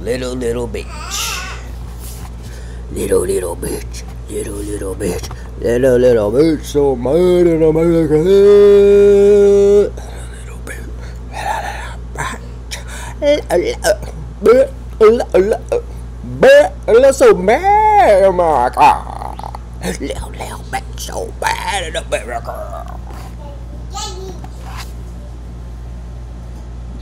little little bitch. Little little bitch. Little little bitch. Little little bitch so mad in America. Little bitch. Little so mad in America. Little little bitch so bad in America.